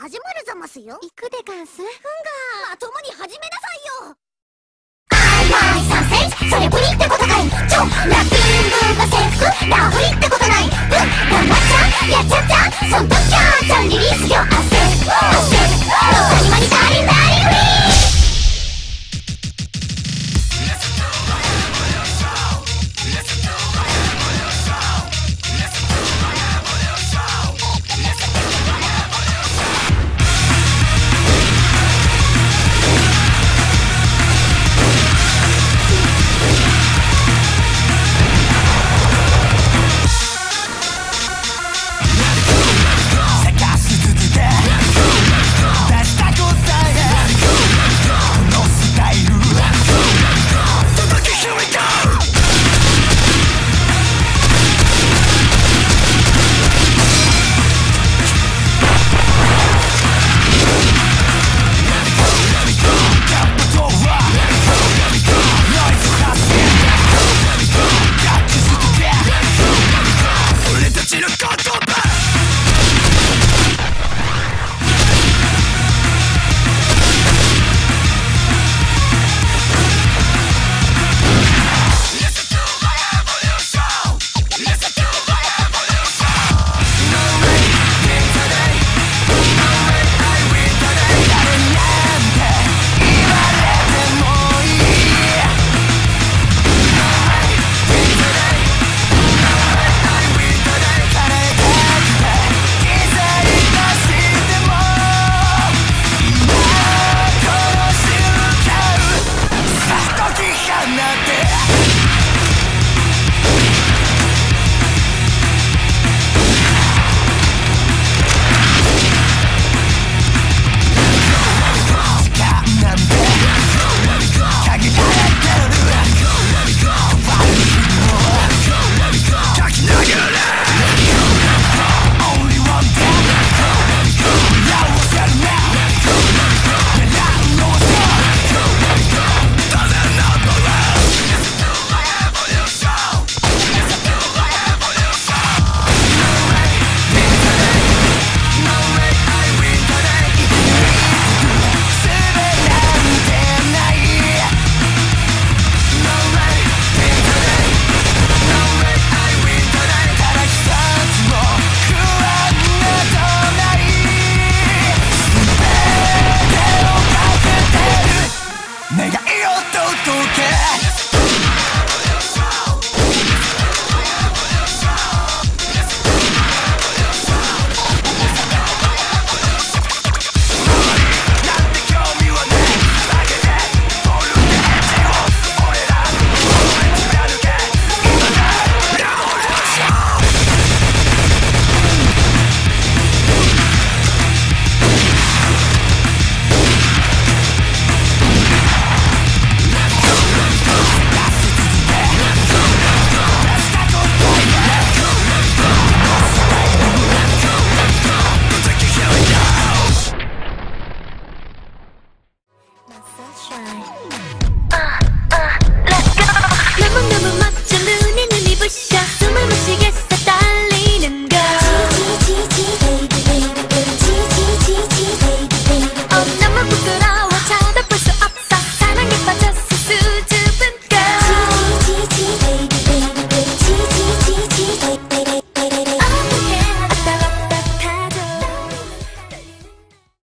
始まるざますよ。行くでガンス。ふんがまともに始めなさいよ。アイアイ賛成それプリってことかい。ちょラッピングが制服ラフリってことない。うん頑張っちゃやっちゃったそんときゃ